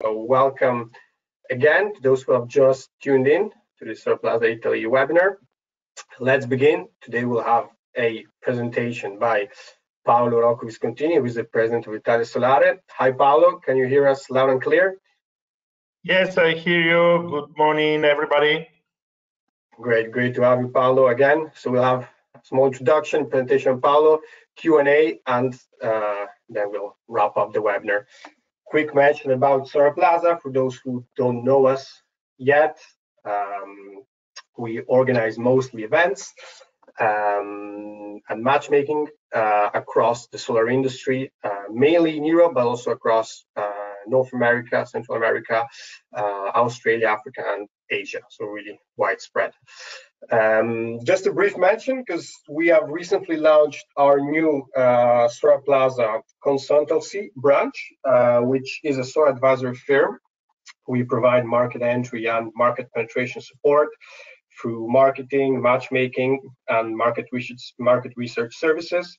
So welcome again to those who have just tuned in to the Solar Italy webinar. Let's begin. Today we'll have a presentation by Paolo Rocco Viscontini, who is the president of Italia Solare. Hi Paolo, can you hear us loud and clear? Yes, I hear you. Good morning, everybody. Great, great to have you, Paolo, again. So we'll have a small introduction, presentation, Paolo, Q&A, and uh, then we'll wrap up the webinar quick mention about Solar Plaza for those who don't know us yet. Um, we organize mostly events um, and matchmaking uh, across the solar industry, uh, mainly in Europe, but also across uh, North America, Central America, uh, Australia, Africa, and Asia. So really widespread. Um, just a brief mention, because we have recently launched our new uh, Solar Plaza consultancy branch, uh, which is a Solar advisory firm. We provide market entry and market penetration support through marketing, matchmaking, and market research, market research services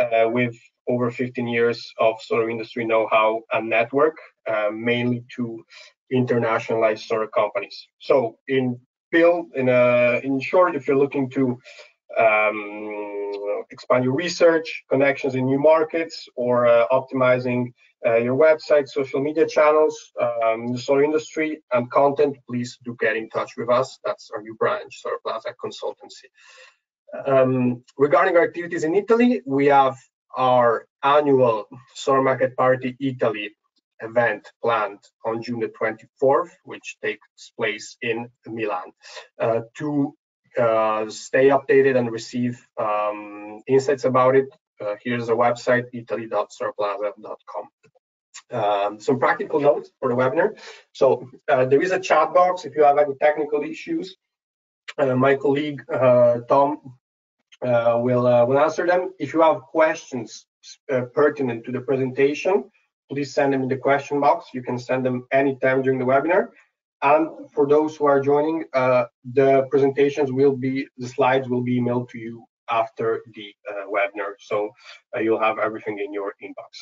uh, with over 15 years of solar industry know-how and network, uh, mainly to internationalized solar companies. So in build in a in short if you're looking to um, expand your research connections in new markets or uh, optimizing uh, your website social media channels um, the solar industry and content please do get in touch with us that's our new branch solar plaza consultancy um, regarding our activities in italy we have our annual solar market parity italy event planned on June the 24th, which takes place in Milan. Uh, to uh, stay updated and receive um, insights about it, uh, here's a website, italy.solarplaza.com. Um, some practical notes for the webinar. So uh, there is a chat box if you have any technical issues. Uh, my colleague uh, Tom will will answer them. If you have questions pertinent to the presentation, please send them in the question box. You can send them anytime during the webinar. And for those who are joining, uh, the presentations will be, the slides will be emailed to you after the uh, webinar. So uh, you'll have everything in your inbox.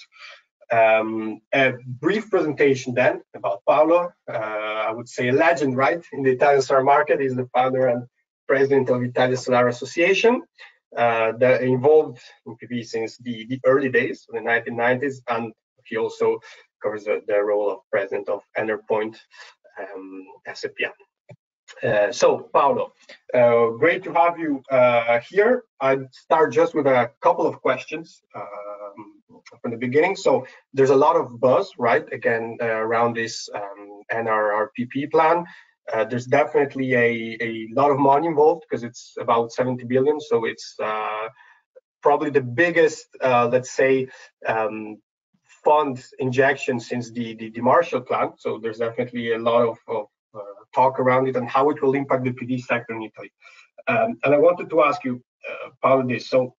Um, a brief presentation then about Paolo. Uh, I would say a legend, right? In the Italian solar market, he's the founder and president of Italian Solar Association. Uh, that involved in PV since the, the early days, the 1990s, and he also covers the, role of president of Enerpoint um. Uh, so, Paolo, uh, great to have you uh, here. I'd start just with a couple of questions um, from the beginning. So, there's a lot of buzz, right, again, uh, around this um, NRRPP plan. Uh, there's definitely a, a lot of money involved because it's about 70 billion. So, it's uh, probably the biggest, let's say, um, fund injection since the, the, the, Marshall Plan. So there's definitely a lot of, of uh, talk around it and how it will impact the PV sector in Italy. Um, and I wanted to ask you, uh, Paolo, this. So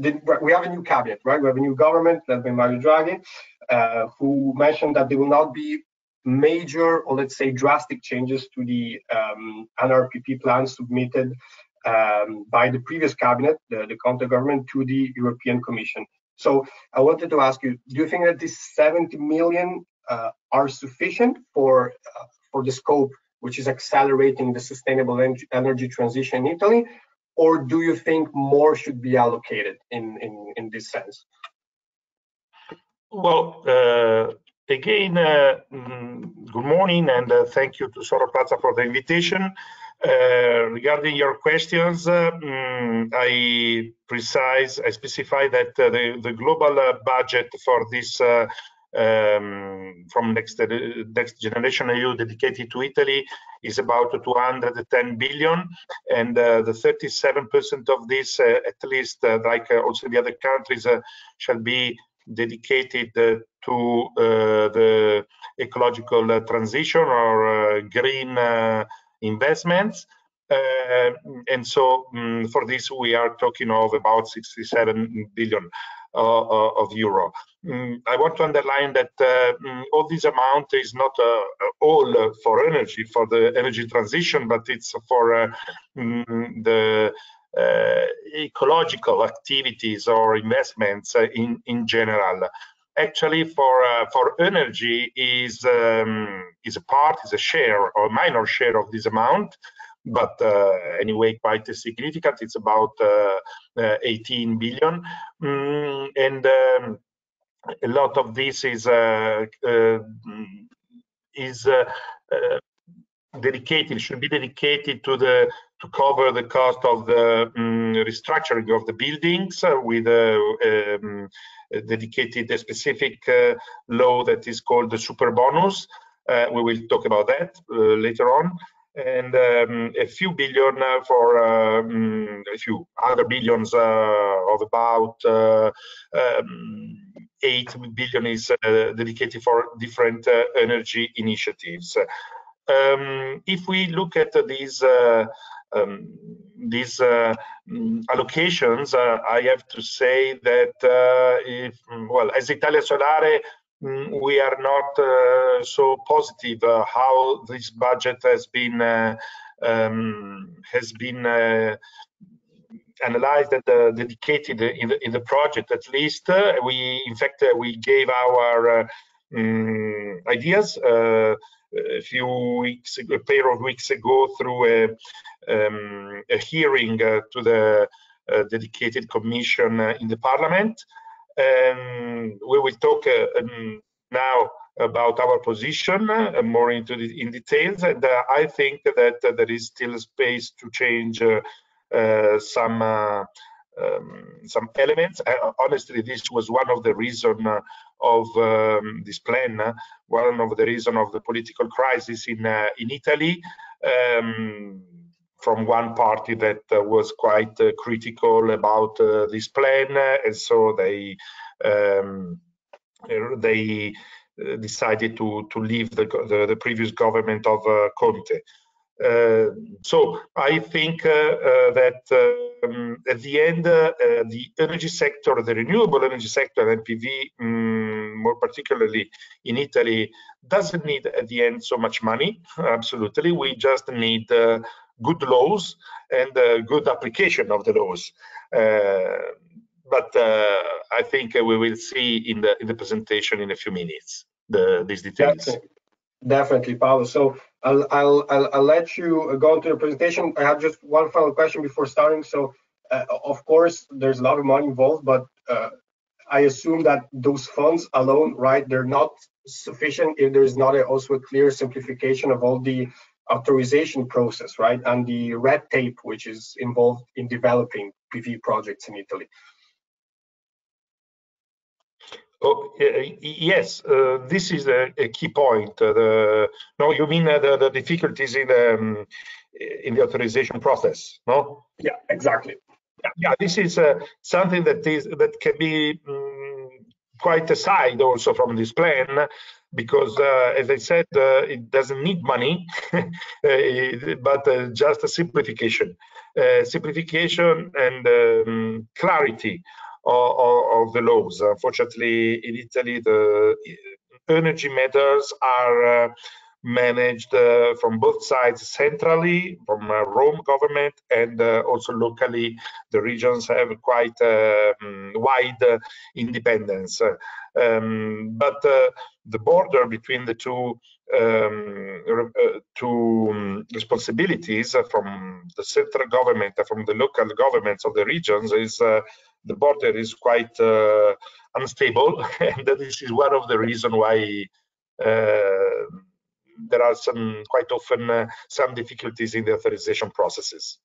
did, we have a new cabinet, right? We have a new government led by Mario Draghi, uh, who mentioned that there will not be major or let's say drastic changes to the um, NRPP plan submitted um, by the previous cabinet, the, the Conte government, to the European Commission. So I wanted to ask you, do you think that these 70 million uh, are sufficient for uh, for the scope, which is accelerating the sustainable energy transition in Italy, or do you think more should be allocated in in, in this sense? Well, uh, again, uh, mm, good morning, and uh, thank you to Solar Plaza for the invitation. Uh, regarding your questions, uh, mm, I precise, I specify that uh, the, the global uh, budget for this uh, um, from next uh, next generation EU dedicated to Italy is about 210 billion, and the 37% of this, at least, like also the other countries, shall be dedicated to the ecological transition or green investments. Uh, and so um, for this, we are talking of about 67 billion uh, uh of euro. Um, I want to underline that uh, um, all this amount is not uh, all for energy, for the energy transition, but it's for mm, the ecological activities or investments in, in general. Actually for uh, for energy is um, is a part, is a share or a minor share of this amount, but uh, anyway quite significant. It's about uh, uh, 18 billion, mm, and um, a lot of this is uh, is dedicated should be dedicated to the to cover the cost of the um, restructuring of the buildings uh, with a, um, a dedicated a specific uh, law that is called the super bonus. Uh, we will talk about that uh, later on. And um, a few billion uh, for um, a few other billions uh, of about um, 8 billion is dedicated for different energy initiatives. Um, if we look at these uh, um, these uh, mm, allocations, uh, I have to say that if well, as Italia Solare, mm, we are not uh, so positive uh, how this budget has been uh, um, has been analyzed and dedicated in the, in the project. At least we, in fact, we gave our um, ideas a few weeks, a pair of weeks ago, through a, um, a hearing uh, to the uh, dedicated commission uh, in the parliament. And we will talk um, now about our position uh, more into the, in details and uh, i think that uh, there is still space to change some um, some elements honestly this was one of the reason of um, this plan, one of the reason of the political crisis in uh, in Italy. Um, from one party that uh, was quite uh, critical about uh, this plan, and so they um, they uh, decided to to leave the the, the previous government of uh, Conte. Uh, so I think uh, uh, that um, at the end, the energy sector, the renewable energy sector, NPV, um, mm, more particularly in Italy, doesn't need at the end so much money. Absolutely, we just need good laws and good application of the laws but uh, I think we will see in the in the presentation in a few minutes the these details. Definitely, Paolo. So I'll, I'll, I'll, I'll, let you go into the presentation. I have just one final question before starting. So, uh, of course, there's a lot of money involved, but uh, I assume that those funds alone, right, they're not sufficient if there's not a, also a clear simplification of all the authorization process, right, and the red tape which is involved in developing PV projects in Italy. Oh, yes, uh, this is a, a, key point. Uh, the, no, you mean uh, the, the, difficulties in um, in the authorization process, no? Yeah, exactly. Yeah, yeah this is uh, something that is that can be um, quite aside also from this plan, because uh, as I said, uh, it doesn't need money, but just a simplification, simplification and um, clarity of, of the laws. Unfortunately, in Italy, the energy matters are uh, managed uh, from both sides centrally from uh, Rome government and uh, also locally the regions have quite um, wide uh, independence um, but uh, the border between the two um, two um, responsibilities from the central government and from the local governments of the regions is the border is quite uh, unstable, and this is one of the reasons why uh, there are some quite often uh, some difficulties in the authorization processes.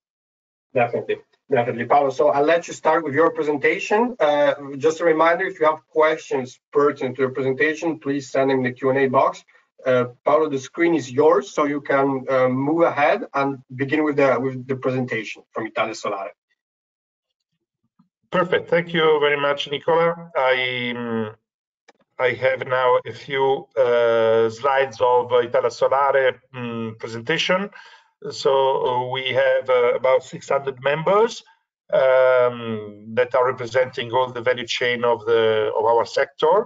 Definitely, definitely, Paolo. So I'll let you start with your presentation. Uh, just a reminder, if you have questions pertinent to your presentation, please send them in the Q&A box. Uh, Paolo, the screen is yours, so you can uh, move ahead and begin with the with the presentation from Italia Solare. Perfect. Thank you very much, Nicola. I um, I have now a few uh, slides of Italia Solare um, presentation. So uh, we have uh, about 600 members um, that are representing all the value chain of the of our sector.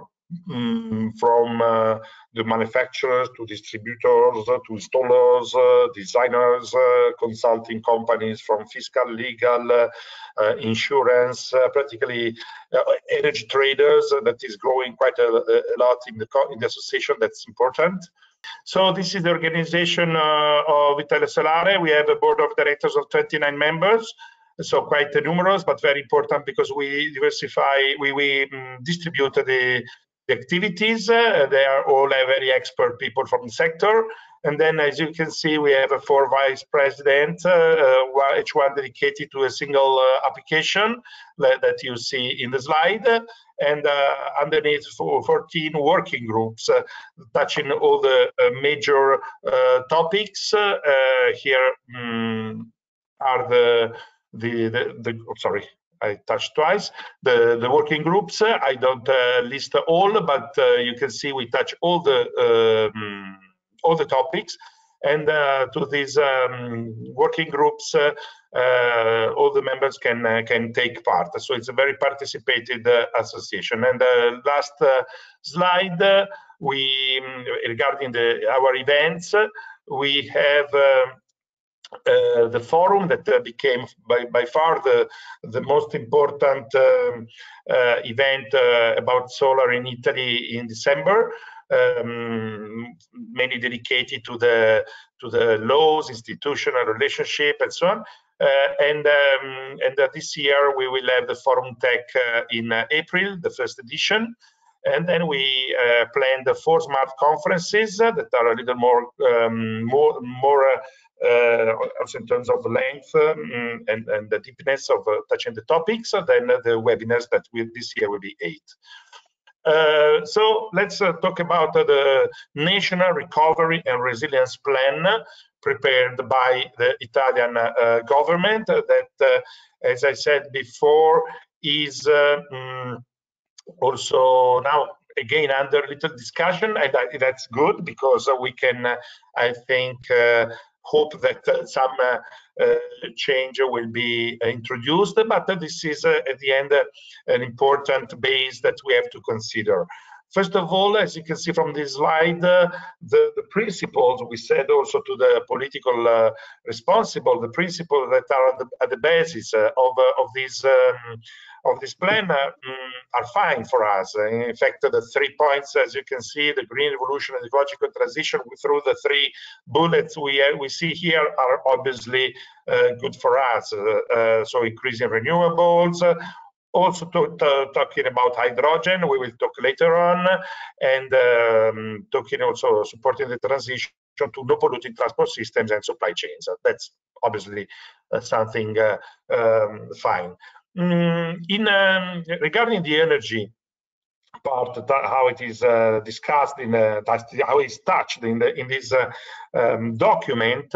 Um, from uh, the manufacturers to distributors to installers, uh, designers, uh, consulting companies from fiscal, legal, uh, insurance, practically energy traders that is growing quite a, a lot in the, in the association. That's important. So this is the organization uh, of Italia Solare. We have a board of directors of 29 members, so quite numerous, but very important because we diversify, we, we um, distribute the, the activities. Uh, they are all very expert people from the sector. And then, as you can see, we have a four vice presidents, uh, uh, each one dedicated to a single uh, application that, that, you see in the slide. And uh, underneath, 14 working groups uh, touching all the uh, major topics. here um, are the the the, the oh, sorry I touched twice. The, the working groups, I don't uh, list all, but uh, you can see we touch all the um, all the topics. And uh, to these um, working groups, uh, uh, all the members can uh, can take part. So it's a very participated association. And the last slide, we um, regarding the our events, we have uh, the forum that uh, became by, by far the, the most important um, uh, event about solar in Italy in December. Um, mainly dedicated to the to the laws, institutional relationship, and so on. Uh, and um, and uh, this year we will have the Forum Tech uh, in April, the first edition, and then we plan the four smart conferences that are a little more um, more more uh, also in terms of length um, and, and the deepness of uh, touching the topics, then the webinars that this year will be eight. Uh, so let's uh, talk about uh, the National Recovery and Resilience Plan prepared by the Italian uh, government that, as I said before, is um, also now again under little discussion and that's good because we can, I think, hope that uh, some uh, uh, change will be introduced, but this is at the end an important base that we have to consider. First of all, as you can see from this slide, uh, the, the, principles we said also to the political uh, responsible, the principles that are at the, at the basis uh, of, of this um, of this plan mm, are fine for us. In fact, the three points, as you can see, the green revolution and the ecological transition through the three bullets we we see here are obviously good for us. so increasing renewables, also to, to, talking about hydrogen we will talk later on and um, talking also supporting the transition to no polluting transport systems and supply chains that's obviously uh, something uh, um, fine mm, in um, regarding the energy part how it is uh, discussed in uh, how it's touched in the in this uh, um, document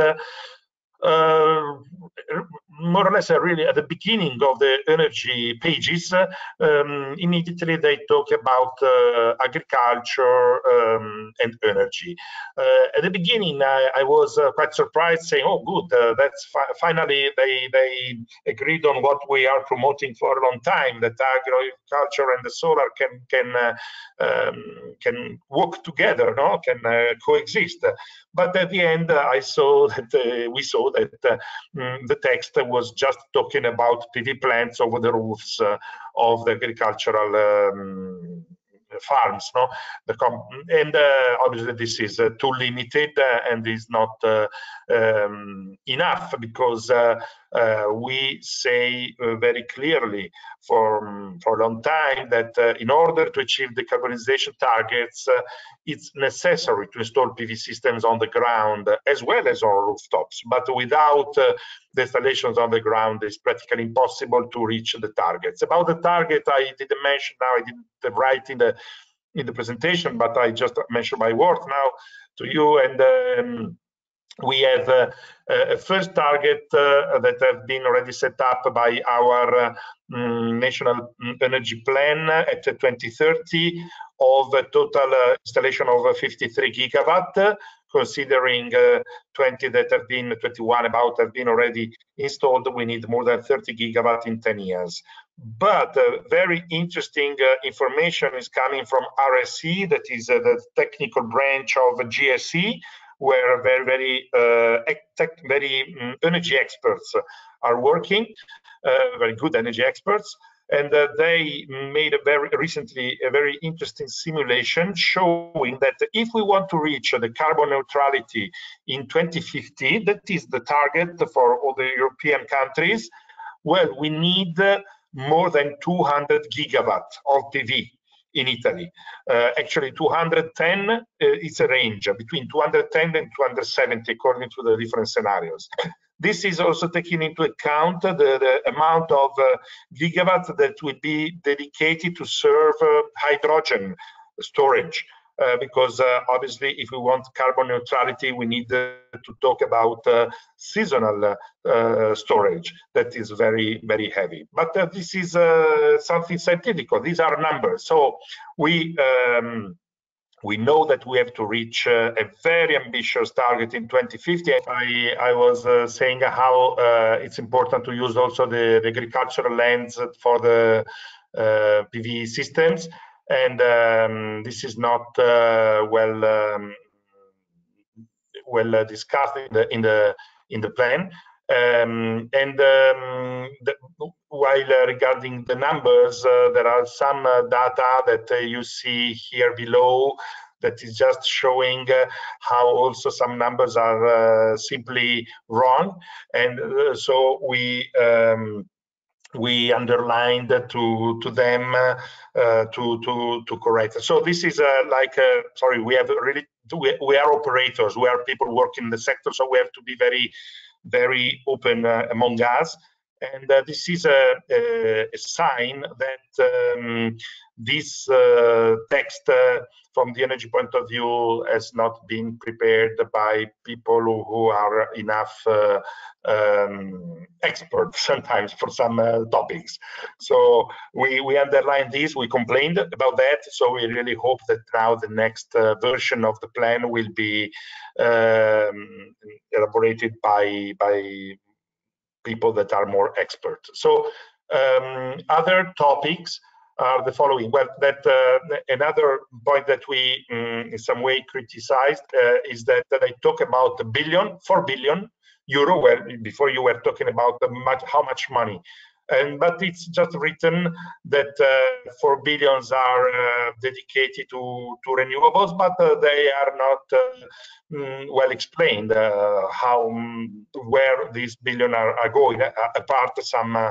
more or less uh, really at the beginning of the energy pages um, Italy they talk about uh, agriculture um, and energy. Uh, at the beginning I, I was uh, quite surprised saying oh good uh, that's fi finally they they agreed on what we are promoting for a long time that agriculture and the solar can can um, can work together no? Can coexist. But at the end I saw that we saw that mm, the text was just talking about PV plants over the roofs uh, of the agricultural um, farms no? The and uh, obviously this is uh, too limited uh, and is not uh, um, enough because uh, uh, Uh, we say uh, very clearly for for a long time that uh, in order to achieve decarbonization targets it's necessary to install PV systems on the ground as well as on rooftops but without the installations on the ground it's practically impossible to reach the targets about the target i didn't mention now i didn't write in the in the presentation, but I just mentioned my work now to you. And um, we have uh, a first target uh, that have been already set up by our uh, mm, national energy plan at 2030 of a total uh, installation of 53 gigawatt considering uh, 20 that have been 21 about have been already installed. We need more than 30 gigawatt in 10 years. But uh, very interesting uh, information is coming from RSE, that is uh, the technical branch of GSE, where very, very, uh, very um, energy experts are working, uh, very good energy experts. And uh, they made a very recently a very interesting simulation showing that if we want to reach the carbon neutrality in 2050, that is the target for all the European countries, well, we need more than 200 gigawatt of PV in Italy. Uh, actually, 210 uh, is a range between 210 and 270 according to the different scenarios. This is also taking into account the, the amount of uh, gigawatts that will be dedicated to serve uh, hydrogen storage. Uh, because uh, obviously if we want carbon neutrality we need uh, to talk about seasonal storage that is very very heavy. But this is something scientific these are numbers. So we um, we know that we have to reach uh, a very ambitious target in 2050. I, I was uh, saying how uh, it's important to use also the, the agricultural lands for the PV systems and um, this is not uh, well um, well uh, discussed in the in the in the plan. Um, and um, the, while uh, regarding the numbers, uh, there are some uh, data that uh, you see here below that is just showing how also some numbers are simply wrong. And so we um, we underlined to to them uh, to to to correct. So this is uh, like uh, sorry, we have really we, we are operators, we are people working in the sector, so we have to be very very open uh, among us. And uh, this is a, a, a sign that um, this uh, text from the energy point of view has not been prepared by people who, who are enough uh, um, experts sometimes for some uh, topics. So we, we underlined this, we complained about that. So we really hope that now the next uh, version of the plan will be um, elaborated by, by people that are more expert. So um, other topics are the following. Well, that uh, another point that we um, in some way criticized uh, is that, that I talk about a billion, four billion euro, well, before you were talking about much, how much money and but it's just written that uh, four billions are uh, dedicated to to renewables, but uh, they are not uh, mm, well explained uh, how mm, where these billion are, are going. apart some uh,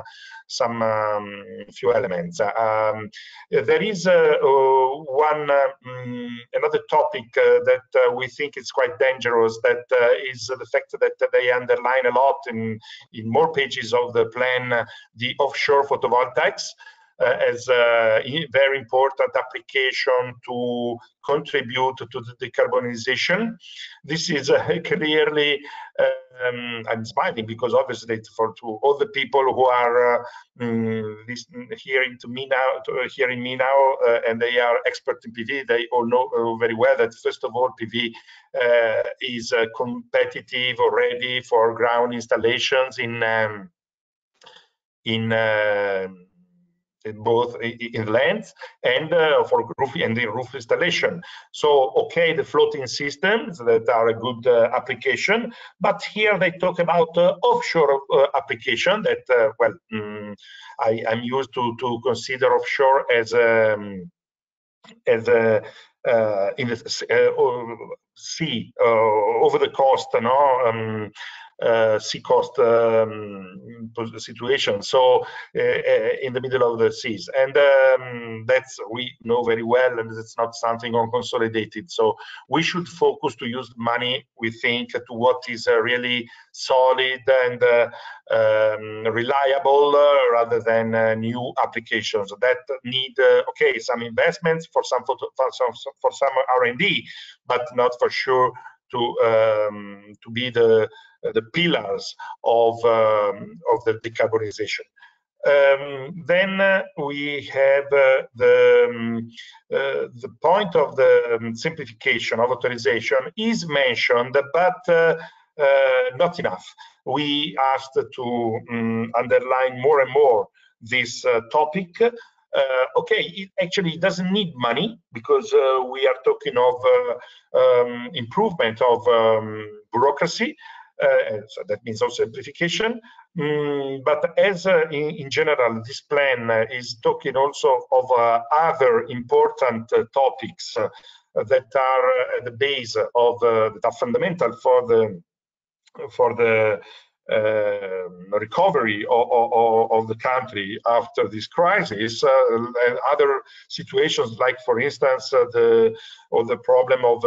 some um, few elements. Um, there is one um, another topic that we think is quite dangerous. That is the fact that they underline a lot in in more pages of the plan the offshore photovoltaics uh, as a very important application to contribute to the decarbonization. This is uh, clearly, um, I'm smiling because obviously it's for to all the people who are uh, mm, hearing to me now, to, hearing me now, uh, and they are expert in PV, they all know uh, very well that first of all, PV uh, is competitive already for ground installations in um, in uh, both in land and uh, for roof and the roof installation. So, okay, the floating systems that are a good uh, application, but here they talk about uh, offshore uh, application that, uh, well, mm, I, am used to, to consider offshore as um, as a uh, in the sea over the coast, know, um, sea coast um, situation. So uh, uh, in the middle of the seas, and um, that's we know very well, and it's not something unconsolidated. So we should focus to use money we think to what is uh, really solid and uh, um, reliable uh, rather than new applications that need okay some investments for some for some for some R&D, but not for sure to um, to be the the pillars of um, of the decarbonization. Um, then uh, we have uh, the um, uh, the point of the um, simplification of authorization is mentioned, but uh, uh, not enough. We asked to um, underline more and more this topic. Okay, it actually doesn't need money because we are talking of um, improvement of um, bureaucracy. Uh, so that means also simplification. Mm, but as uh, in, in, general, this plan uh, is talking also of other important topics that are at the base of that are fundamental for the for the uh, recovery of, of, of, the country after this crisis uh, and other situations like for instance uh, the or the problem of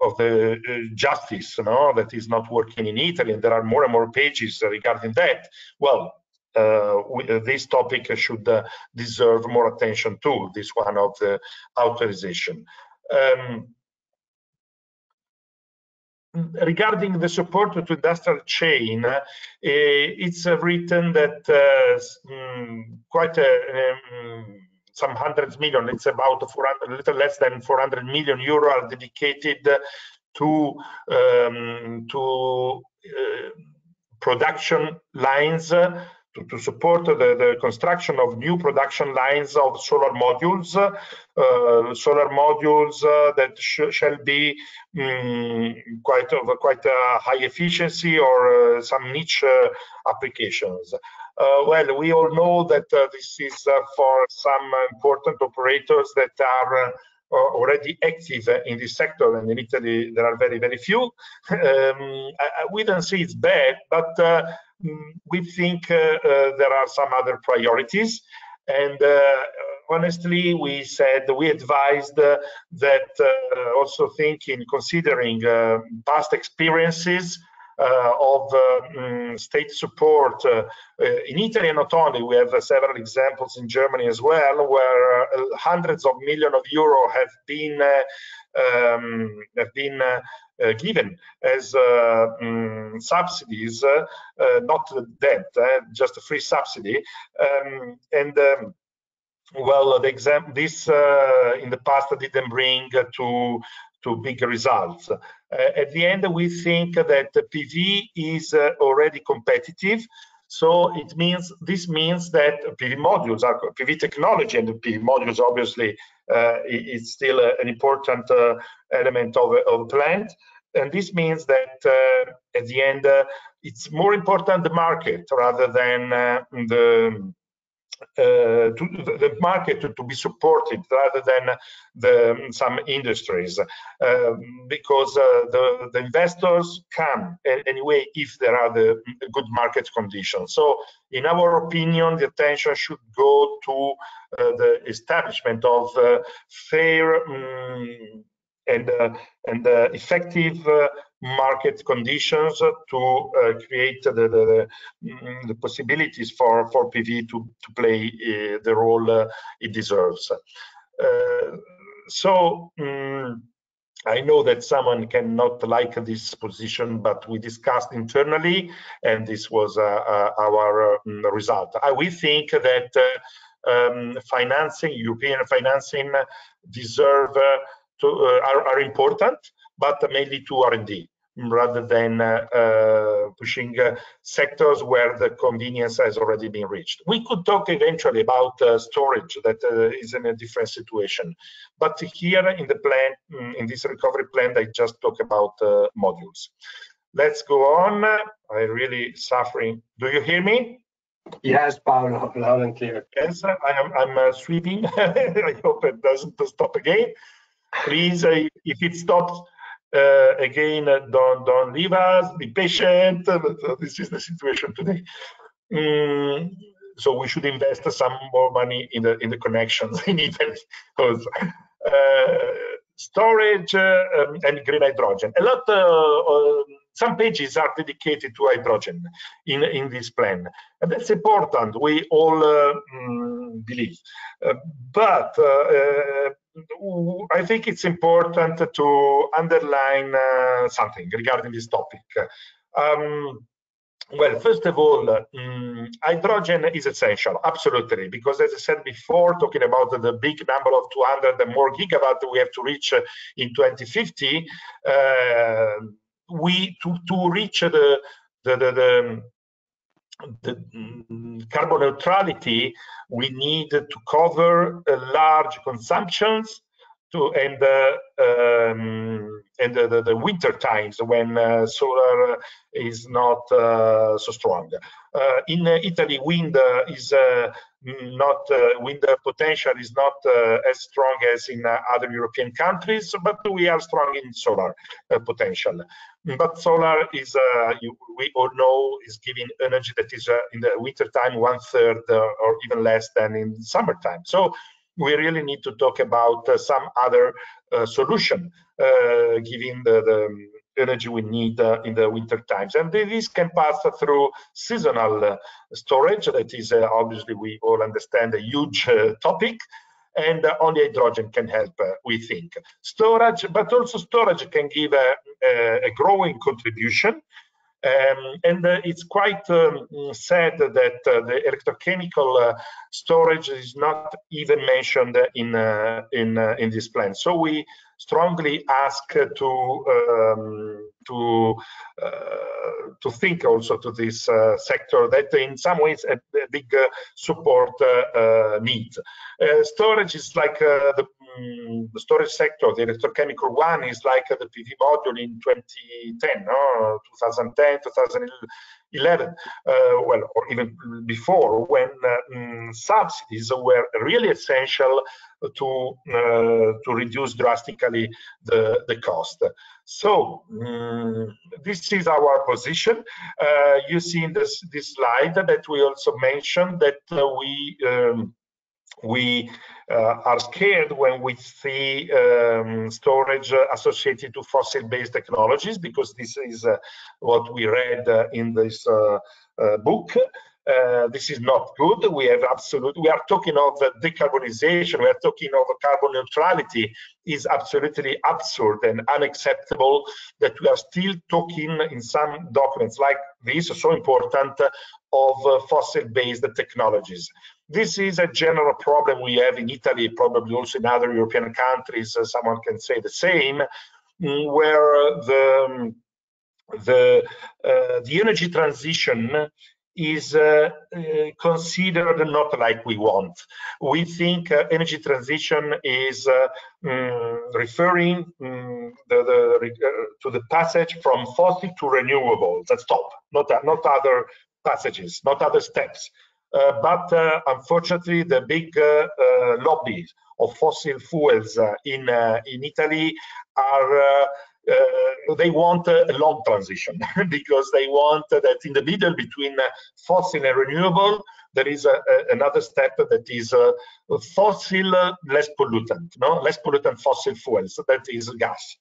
of the uh, justice know, that is not working in Italy, and there are more and more pages regarding that. Well, uh, we, uh, this topic should uh, deserve more attention too, this one of the authorization. Um, regarding the support to industrial chain, uh, it's uh, written that mm, quite a um, some hundreds million, it's about 400, a little less than 400 million euro are dedicated to um, to uh, production lines uh, to, to, support the, the, construction of new production lines of solar modules, uh, solar modules uh, that sh shall be um, quite of quite high efficiency or uh, some niche uh, applications. Uh, well, we all know that this is for some important operators that are already active in this sector, and in Italy there are very, very few. Um, we don't see it's bad, but we think there are some other priorities. And honestly, we said we advised uh, that uh, also thinking, considering uh, past experiences uh, of um, state support uh, in Italy and not only. We have several examples in Germany as well, where hundreds of millions of euro have been um, have been uh, given as uh, um, subsidies, uh, not debt, just a free subsidy. Um, and um, well, the exam this in the past didn't bring to to big results. Uh, at the end, we think that PV is uh, already competitive. So it means this means that PV modules are PV technology, and PV modules obviously uh, is still an important uh, element of, a plant. And this means that uh, at the end, uh, it's more important the market rather than the uh, to the market to, be supported rather than the, some industries uh, because uh, the, the, investors come anyway if there are the good market conditions. So in our opinion, the attention should go to uh, the establishment of uh, fair um, and, uh, and effective market conditions to uh, create the, the, the, mm, possibilities for, for PV to, to play uh, the role uh, it deserves. Uh, so um, I know that someone cannot like this position, but we discussed internally, and this was uh, uh, our result. we think that um, financing, European financing, deserve to, are, are important but mainly to R&D rather than uh, uh, pushing uh, sectors where the convenience has already been reached. We could talk eventually about uh, storage that uh, is in a different situation. But here in the plan, mm, in this recovery plan, I just talk about uh, modules. Let's go on. I really suffering. Do you hear me? Yes, Paolo, loud and clear. Yes, I am, I'm sweeping. I hope it doesn't stop again. Please, if it stops, uh, again, uh, don't don't leave us. Be patient. Uh, this is the situation today. Mm, so we should invest some more money in the in the connections in Italy uh, storage uh, um, and green hydrogen. A lot. Uh, some pages are dedicated to hydrogen in in this plan, and that's important. We all mm, believe, but I think it's important to underline uh, something regarding this topic. Um, well, first of all, um, hydrogen is essential, absolutely, because as I said before, talking about the, big number of 200 and more gigawatt we have to reach in 2050, uh, we to, to reach the the, the, the the mm, carbon neutrality, we need to cover large consumptions to and uh, um, and the, the, the, winter times when uh, solar is not uh, so strong. Uh, in Italy, wind uh, is uh, not wind potential is not as strong as in other European countries, but we are strong in solar potential. But solar is, you, we all know, is giving energy that is in the winter time one third or even less than in summertime. So we really need to talk about uh, some other uh, solution, uh, giving the, the, energy we need uh, in the winter times. And this can pass through seasonal uh, storage. That is uh, obviously we all understand a huge topic. And only hydrogen can help, we think. Storage, but also storage can give a, a, a growing contribution um, and uh, it's quite um, sad that uh, the electrochemical uh, storage is not even mentioned in uh, in uh, in this plan. So we strongly ask to um, to uh, to think also to this uh, sector that in some ways a, a big uh, support uh, needs. storage is like the the storage sector, the electrochemical one, is like the PV module in 2010, no? 2010, 2011, uh, well, or even before, when um, subsidies were really essential to uh, to reduce drastically the the cost. So um, this is our position. Uh, you see in this this slide that we also mentioned that uh, we um, we uh, are scared when we see um, storage associated to fossil-based technologies because this is uh, what we read uh, in this uh, uh, book. Uh, this is not good. We have absolute. We are talking of decarbonization. We are talking of carbon neutrality. Is absolutely absurd and unacceptable that we are still talking in some documents like this, so important, of fossil-based technologies. This is a general problem we have in Italy, probably also in other European countries. Uh, someone can say the same, mm, where the the uh, the energy transition is uh, uh, considered not like we want. We think uh, energy transition is uh, mm, referring mm, the, the, to the passage from fossil to renewables. That's top, not, not other passages, not other steps. Uh, but uh, unfortunately, the big uh, lobby of fossil fuels in in Italy are uh, they want a long transition because they want that in the middle between fossil and renewable there is a, a, another step that is uh, fossil less pollutant no? Less pollutant fossil fuels that is gas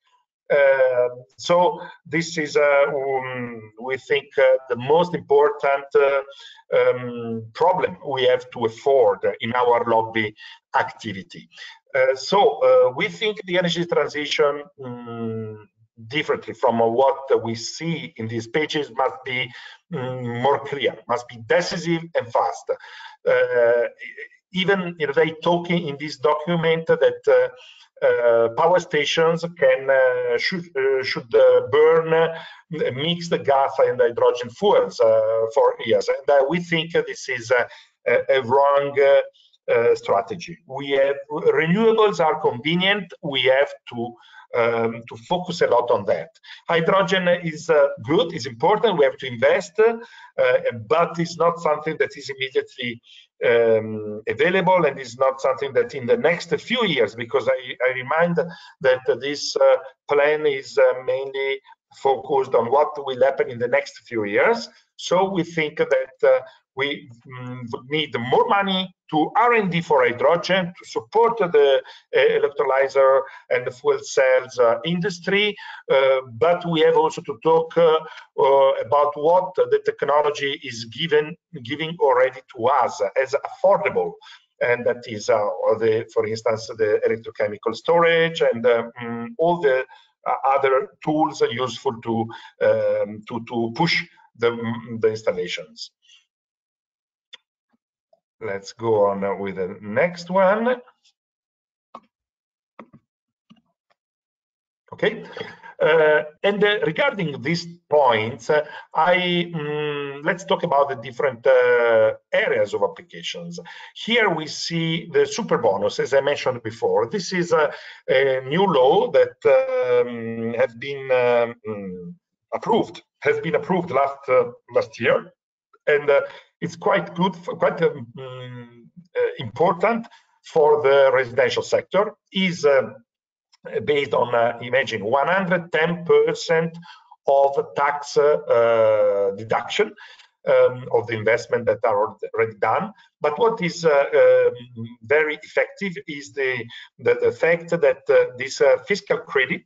so this is, uh, um, we think, uh, the most important uh, um, problem we have to afford in our lobby activity. So we think the energy transition um, differently from what we see in these pages must be um, more clear, must be decisive and fast. Uh, even they talking in this document that uh, power stations can uh, should uh, should burn mixed gas and hydrogen fuels for years, and we think this is a, a wrong. Uh, strategy. We have renewables are convenient. We have to um, to focus a lot on that. Hydrogen is uh, good, is important. We have to invest, uh, but it's not something that is immediately um, available and is not something that in the next few years, because I, I remind that this uh, plan is uh, mainly focused on what will happen in the next few years. So we think that uh, we mm, need more money to R&D for hydrogen to support the uh, electrolyzer and the fuel cells uh, industry, uh, but we have also to talk uh, uh, about what the technology is given giving already to us as affordable. And that is the, for instance, the electrochemical storage and um, all the other tools are useful to um, to to push the, the installations. Let's go on with the next one. Okay, uh, and uh, regarding these points, uh, I um, let's talk about the different uh, areas of applications. Here we see the super bonus, as I mentioned before. This is a, a new law that um, has been um, approved, has been approved last uh, last year, and uh, it's quite good, for, quite um, important for the residential sector. Is based on, uh, imagine, 110% of tax uh, deduction um, of the investment that are already done. But what is uh, um, very effective is the, the, the fact that uh, this uh, fiscal credit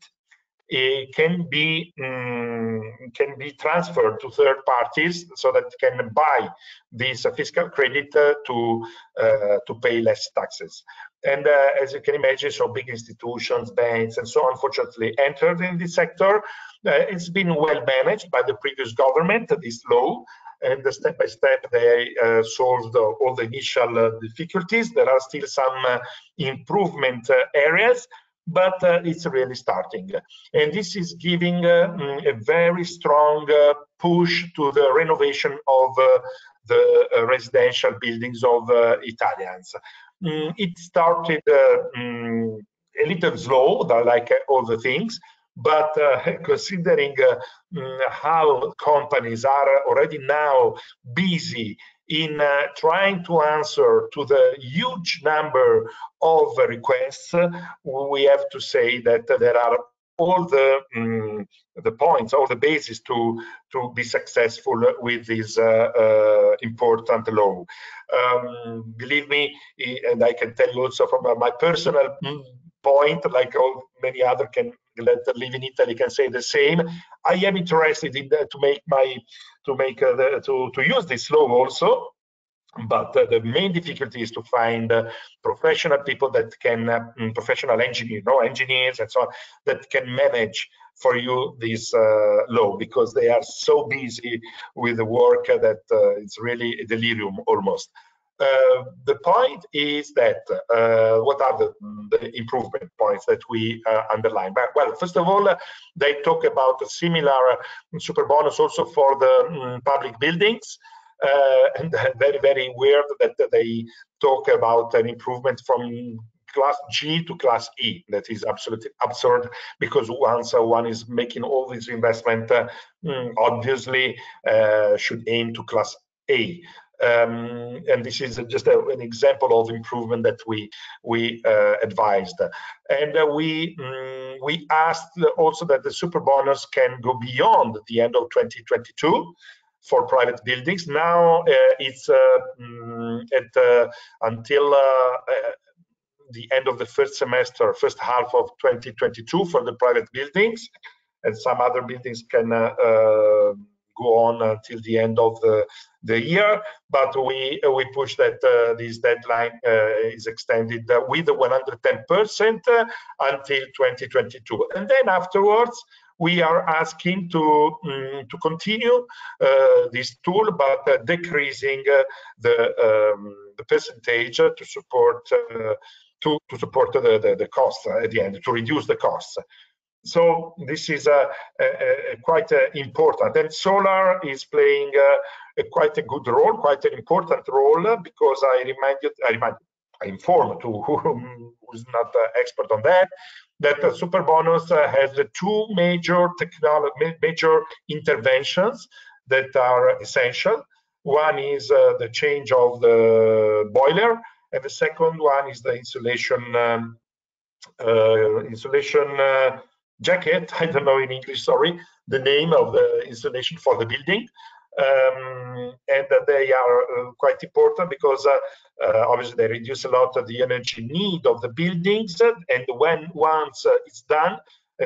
can be um, can be transferred to third parties so that can buy this fiscal credit uh, to uh, to pay less taxes. And uh, as you can imagine, so big institutions, banks, and so unfortunately, entered in this sector. It's been well managed by the previous government, this law, and step by step they uh, solved all the initial uh, difficulties. There are still some uh, improvement areas, but uh, it's really starting. And this is giving uh, mm, a very strong uh, push to the renovation of the residential buildings of Italians. Mm, it started mm, a little slow, like all the things, but uh, considering uh, how companies are already now busy in uh, trying to answer to the huge number of requests, we have to say that there are all the um, the points, all the basis to to be successful with this uh, uh, important law. Um, believe me, and I can tell you also from my personal point, like all many other can that live in Italy can say the same. I am interested in uh, to make my to make uh, the, to to use this law also but uh, the main difficulty is to find uh, professional people that can uh, mm, professional engineers no engineers and so on that can manage for you this uh, law because they are so busy with the work that it's really a delirium almost uh, the point is that what are the, the, improvement points that we underline? But, well, first of all, they talk about a similar super bonus also for the um, public buildings. Uh, and very, very weird that they talk about an improvement from class G to class E. That is absolutely absurd because once uh, one is making all this investment, uh, mm, obviously uh, should aim to class A. Um, and this is just a, an example of improvement that we we uh, advised. And uh, we um, we asked also that the super bonus can go beyond the end of 2022 for private buildings. Now uh, it's uh, mm, at uh, until the end of the first semester, first half of 2022 for the private buildings, and some other buildings can go on until the end of the, the year. But we uh, we push that uh, this deadline uh, is extended with 110% until 2022, and then afterwards we are asking to um, to continue uh, this tool, but uh, decreasing uh, the um, the percentage to support uh, to to support the the, the cost at the end to reduce the costs. So this is a, a, a quite uh, important. And solar is playing uh, a quite a good role, quite an important role, because I remind you, I remind, I inform to who's not expert on that, that the super bonus uh, has two major technology, major interventions that are essential. One is uh, the change of the boiler, and the second one is the insulation um, uh, insulation uh, jacket. I don't know in English, sorry, the name of the installation for the building um, and they are uh, quite important because uh, uh, obviously they reduce a lot of the energy need of the buildings and when once it's done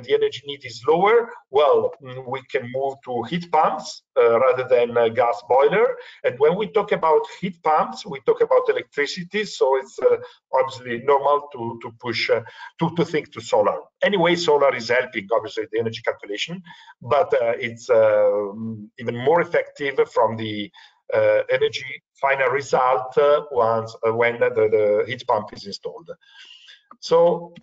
the energy need is lower, well, mm, we can move to heat pumps uh, rather than uh, gas boiler. And when we talk about heat pumps, we talk about electricity, so it's uh, obviously normal to to push uh, to to think to solar. Anyway, solar is helping obviously the energy calculation, but uh, it's uh, even more effective from the energy final result once when the, the heat pump is installed. So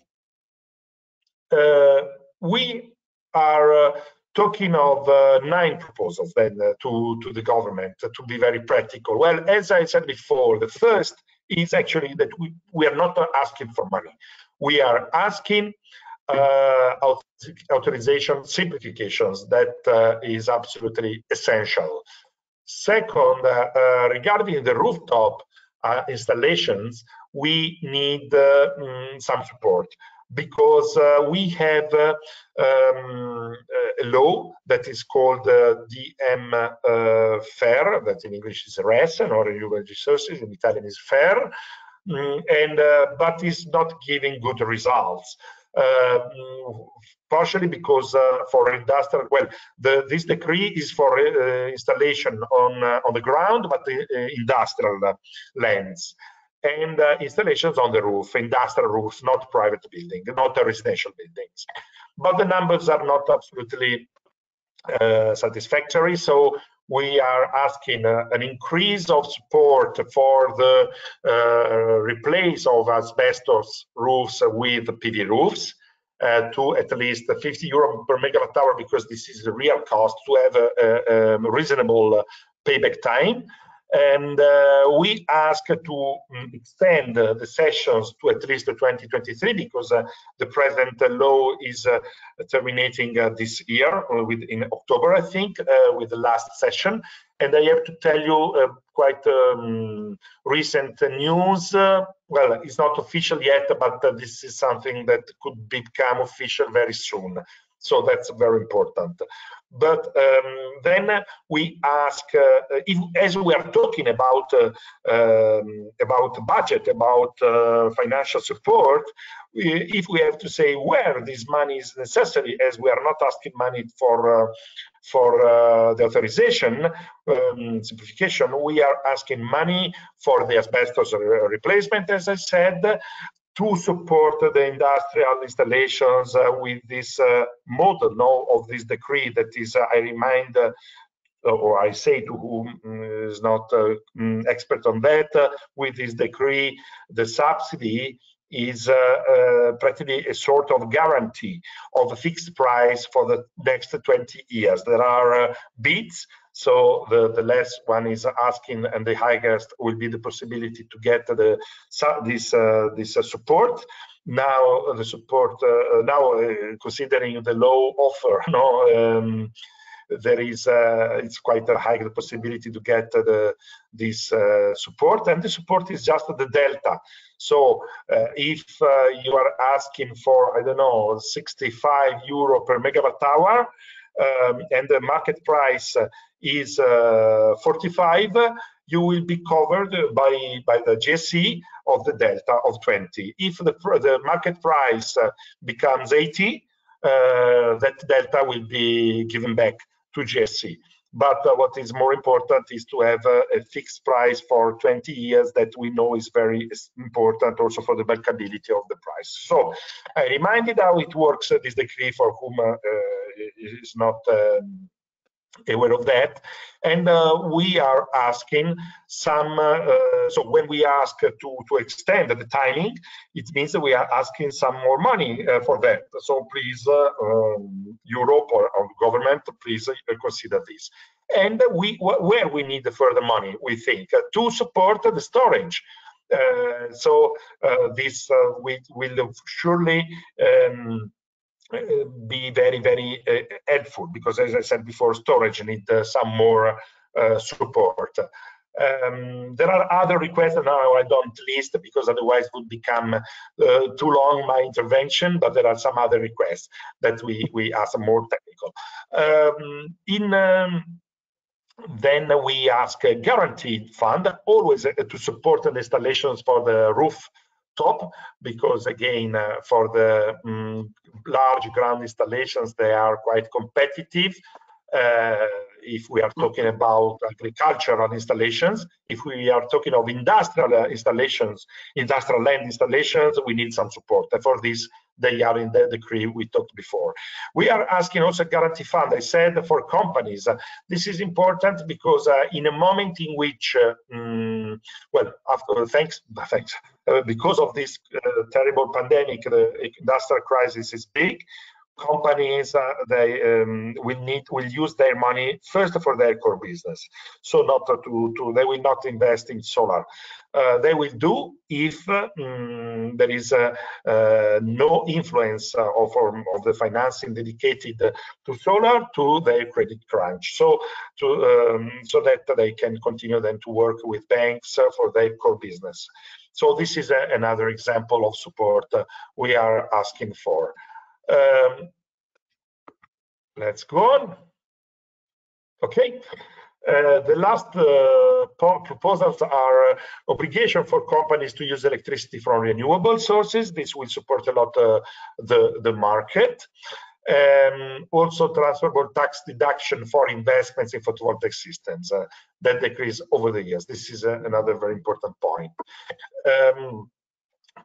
we are uh, talking of uh, nine proposals then uh, to, to the government to be very practical. Well, as I said before, the first is actually that we, we are not asking for money. We are asking uh, authorization simplifications that uh, is absolutely essential. Second, uh, uh regarding the rooftop uh, installations, we need mm, some support because uh, we have uh, um, a law that is called uh, DM uh, FER, that in English is RES, or renewable resources, in Italian is FER, mm, and but is not giving good results. Um, partially because uh, for industrial, well, the, this decree is for uh, installation on uh, on the ground, but the industrial lands and installations on the roof, industrial roofs, not private building, not residential buildings. But the numbers are not absolutely satisfactory. So we are asking uh, an increase of support for the uh, replace of asbestos roofs with PV roofs. Uh, to at least 50 euro per megawatt hour because this is the real cost to have a, a, a reasonable payback time and uh, we ask to mm, extend the sessions to at least 2023 because uh, the present law is uh, terminating uh, this year uh, with in October I think with the last session. And I have to tell you quite um, recent news well it's not official yet but this is something that could become official very soon so that's very important. But um, then we ask uh, if, as we are talking about uh, um, about budget about uh, financial support if we have to say where this money is necessary as we are not asking money for uh, for uh, the authorization um, simplification we are asking money for the asbestos replacement as i said to support the industrial installations uh, with this uh, model no, of this decree that is, uh, I remind, uh, or I say to whom mm, is not uh, mm, expert on that, uh, with this decree, the subsidy is practically a sort of guarantee of a fixed price for the next 20 years. There are bids so the, the less one is asking and the highest will be the possibility to get the this uh, this uh, support. Now the support uh, now uh, considering the low offer, no. Um, there is uh, it's quite a high possibility to get the this uh, support and the support is just the delta so uh, if you are asking for i don't know 65 euro per megawatt hour um, and the market price is uh, 45, you will be covered by, by the GSE of the delta of 20. If the, the market price uh, becomes 80, uh, that delta will be given back to GSE. But uh, what is more important is to have a, a, fixed price for 20 years that we know is very important also for the bankability of the price. So I reminded how it works, uh, this decree for whom uh, is not um, aware of that. And uh, we are asking some uh, uh, so when we ask to to extend the timing it means that we are asking some more money uh, for that. So please uh, um, europe or, or, government please uh, consider this. And we where we need the further money we think to support the storage. So this we will surely um, be very, very uh, helpful because, as I said before, storage need uh, some more uh, support. Um, there are other requests that now I don't list because otherwise would become uh, too long my intervention, but there are some other requests that we, we ask more technical. Um, in um, then we ask a guaranteed fund always uh, to support the installations for the roof top because again uh, for the um, large ground installations they are quite competitive uh, if we are talking about agricultural installations if we are talking of industrial uh, installations industrial land installations we need some support and for this they are in the decree we talked before. We are asking also guarantee fund, I said, for companies. Uh, this is important because uh, in a moment in which, uh, well, after thanks, thanks, uh, because of this uh, terrible pandemic, the industrial crisis is big. Companies uh, they um, will need will use their money first for their core business. So not to, to they will not invest in solar. Uh, they will do if um, there is uh, uh no influence uh, of, of the financing dedicated to solar to their credit crunch. So to um, so that they can continue then to work with banks for their core business. So this is a, another example of support we are asking for um, let's go on. Okay. Uh, the last uh, proposals are uh, obligation for companies to use electricity from renewable sources. This will support a lot uh, the, the market. Um, also transferable tax deduction for investments in photovoltaic systems uh, that decrease over the years. This is uh, another very important point. Um,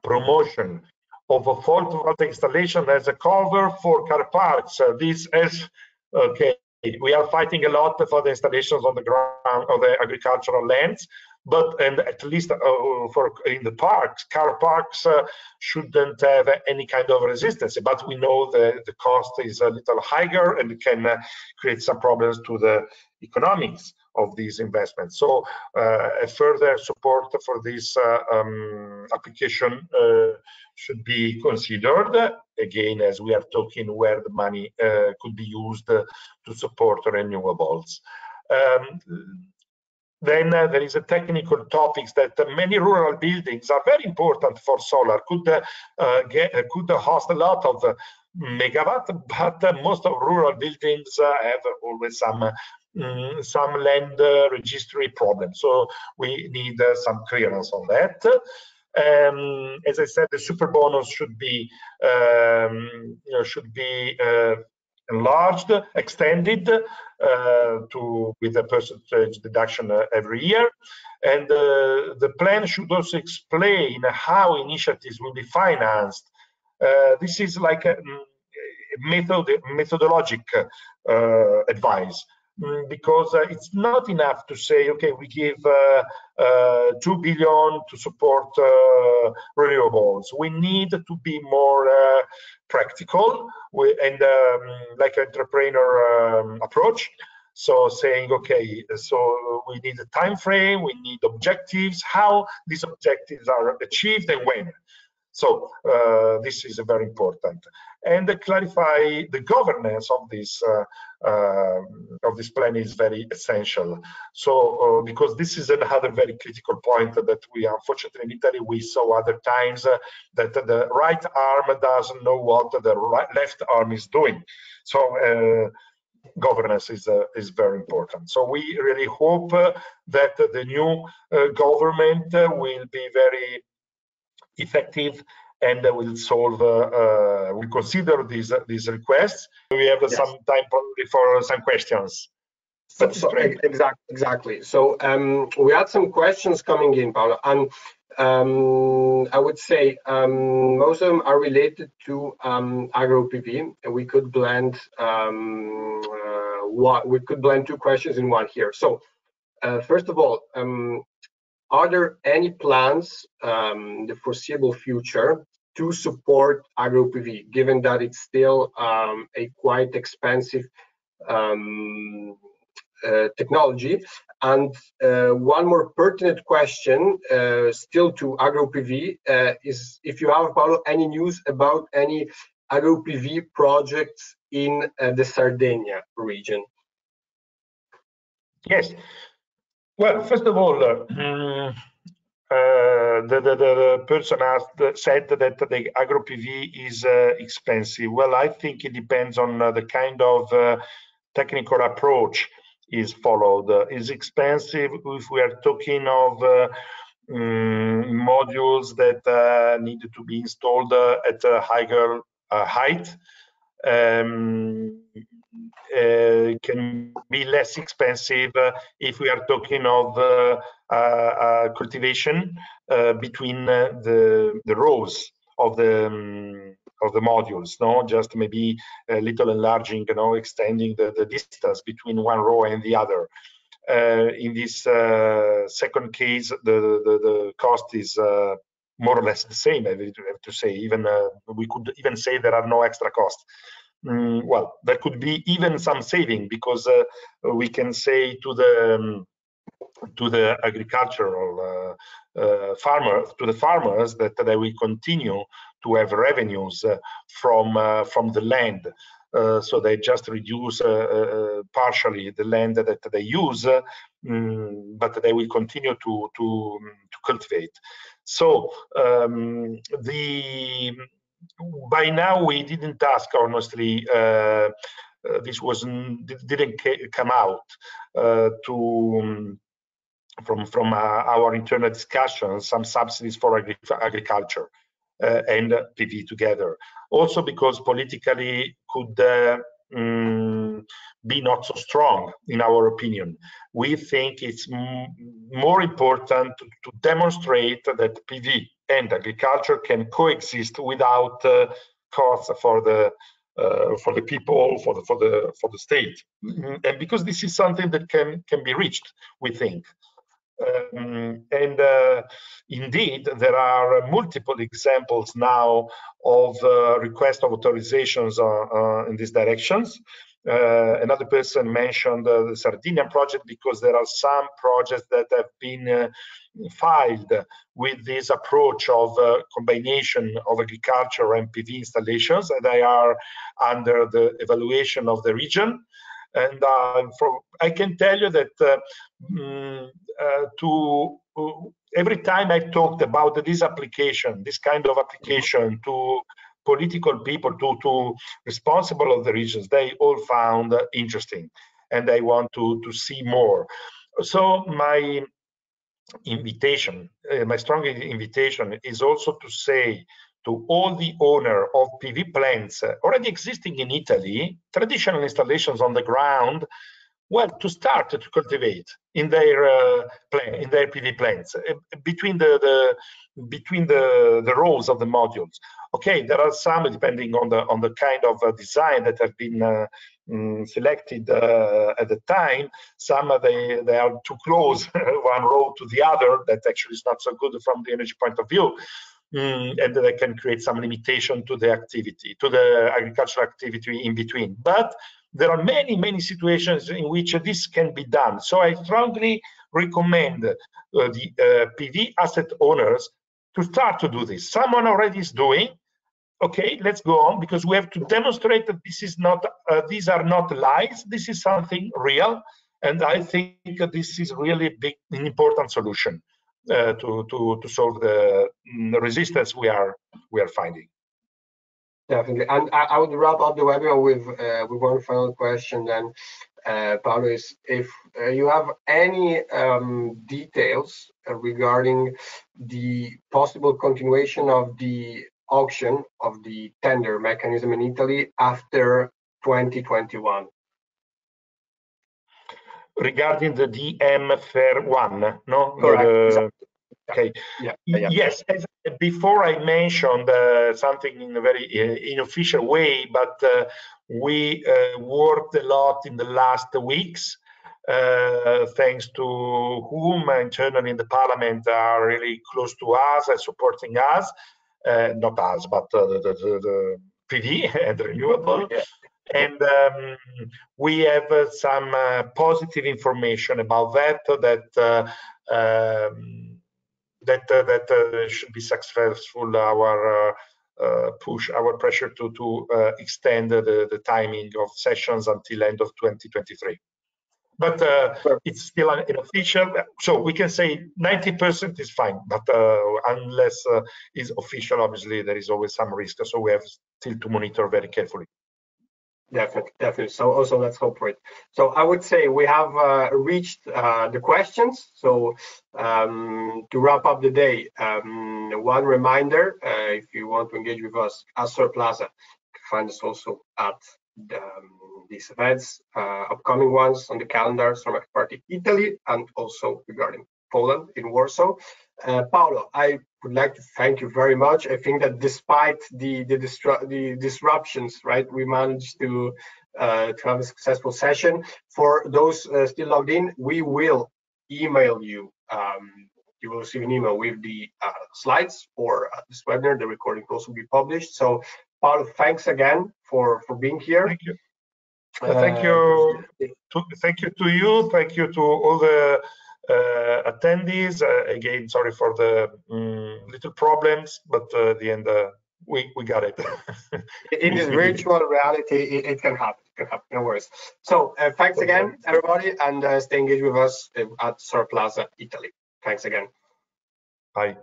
promotion of a photovoltaic installation as a cover for car parks. Uh, this is okay. We are fighting a lot for the installations on the ground of the agricultural lands, but and at least uh, for in the parks, car parks uh, shouldn't have any kind of resistance. But we know the the cost is a little higher and can uh, create some problems to the economics of these investments. So uh, a further support for this uh, um, application uh, should be considered, again, as we are talking where the money could be used to support renewables. Um, then uh, there is a technical topics that uh, many rural buildings are very important for solar could uh, get could host a lot of megawatt but most of rural buildings have always some Mm, some land uh, registry problems. So we need uh, some clearance on that. Um, as I said, the super bonus should be um, you know, should be uh, enlarged, extended uh, to with a percentage deduction uh, every year. And uh, the plan should also explain how initiatives will be financed. this is like a, mm, method methodologic advice. Mm, because uh, it's not enough to say, okay, we give uh, uh, 2 billion to support renewables. We need to be more practical and um, like an entrepreneur um, approach. So saying, okay, so we need a time frame, we need objectives, how these objectives are achieved and when. So uh, this is very important, and clarify the governance of this uh, uh, of this plan is very essential. So uh, because this is another very critical point that we unfortunately in Italy we saw other times that the right arm doesn't know what the right, left arm is doing. So governance is uh, is very important. So we really hope uh, that the new uh, government will be very effective and we will solve, uh, uh, we consider these these requests. We have yes. some time probably for some questions. So, so exactly, exactly. So um, we had some questions coming in, Paolo, and um, I would say um, most of them are related to um, agro PV, and we could blend um, uh, what we could blend two questions in one here. So, uh, first of all, um, are there any plans um, in the foreseeable future to support agro PV, given that it's still um, a quite expensive um, uh, technology? And uh, one more pertinent question, uh, still to agro PV, uh, is if you have, Paolo, any news about any agro PV projects in uh, the Sardinia region? Yes, well, first of all, uh, uh, the, the, the, person asked said that the agro PV is uh, expensive. Well, I think it depends on uh, the kind of uh, technical approach is followed. Uh, is expensive if we are talking of um, modules that need to be installed at a higher height. Um, uh, can be less expensive uh, if we are talking of uh, cultivation between the the rows of the um, of the modules no? Just maybe a little enlarging you know extending the, the distance between one row and the other. Uh, in this uh, second case the, the, the cost is uh, more or less the same i have to say. Even we could even say there are no extra costs mm, well, there could be even some saving because uh, we can say to the um, to the agricultural uh, uh, farmers, to the farmers that they will continue to have revenues uh, from from the land. Uh, so they just reduce uh, uh, partially the land that they use, um, but they will continue to to, to cultivate. So um, the by now we didn't ask honestly. this was didn't come out to um, from from uh, our internal discussions some subsidies for agri agriculture uh, and PV together. Also because politically could uh, mm, be not so strong in our opinion. We think it's more important to, to, demonstrate that PV and agriculture can coexist without uh, costs for the uh, for the people, for the for the for the state, mm -hmm. and because this is something that can can be reached, we think. Um, and uh, indeed, there are multiple examples now of uh, request of authorizations uh, in these directions. Uh, another person mentioned uh, the Sardinian project because there are some projects that have been uh, filed with this approach of combination of agriculture and PV installations, and they are under the evaluation of the region. And for, I can tell you that mm, uh, to uh, every time I talked about this application, this kind of application to political people, to, to responsible of the regions, they all found interesting and they want to, to see more. So my invitation, uh, my strong invitation is also to say to all the owner of PV plants already existing in Italy, traditional installations on the ground, well, to start to cultivate in their uh, plan, in their PV plants uh, between the, the between the the rows of the modules. Okay, there are some depending on the on the kind of uh, design that have been uh, mm, selected uh, at the time. Some they they are too close one row to the other. That actually is not so good from the energy point of view. Mm, and they can create some limitation to the activity, to the agricultural activity in between. But there are many, many situations in which this can be done. So I strongly recommend uh, the uh, PV asset owners to start to do this. Someone already is doing. Okay, let's go on because we have to demonstrate that this is not, uh, these are not lies. This is something real, and I think this is really big, an important solution uh, to to to solve the mm, resistance we are we are finding. Definitely, and I, I, would wrap up the webinar with uh, with one final question. Then, uh, Paolo, is if uh, you have any um, details regarding the possible continuation of the auction of the tender mechanism in Italy after 2021 regarding the DM FER One, no? Correct. The, exactly. Okay. Yeah, yeah. Yes. As, before I mentioned uh, something in a very uh, unofficial way, but uh, we uh, worked a lot in the last weeks, uh, thanks to whom internally in the parliament are really close to us and supporting us, uh, not us, but the, the, the, PV and renewable. Yeah. And um, we have some positive information about that, that um, that uh, that uh, should be successful. Our uh, push, our pressure to to extend the, the timing of sessions until end of 2023 but uh, it's still unofficial. So we can say 90% is fine, but uh, unless uh, it's official, obviously there is always some risk. So we have still to monitor very carefully. Definitely, definitely. So also let's hope for it. So I would say we have uh, reached uh, the questions. So um, to wrap up the day, um, one reminder: uh, if you want to engage with us, Solarplaza, find us also at the, um, these events, uh, upcoming ones on the calendar, Storm Party Italy, and also regarding Poland in Warsaw. Uh, Paolo, I would like to thank you very much. I think that despite the the, the disruptions, right, we managed to uh, to have a successful session. For those uh, still logged in, we will email you. Um, you will receive an email with the uh, slides for uh, this webinar. The recording will also be published. So Paolo, thanks again for for being here. Thank you. Thank you. To, thank you to you. Thank you to all the attendees. Uh, again, sorry for the um, little problems, but uh, at the end uh, we we got it. In this virtual reality, it, it, can happen. It can happen. No worries. So uh, thanks again, everybody, and stay engaged with us at Solarplaza, Italy. Thanks again. Bye.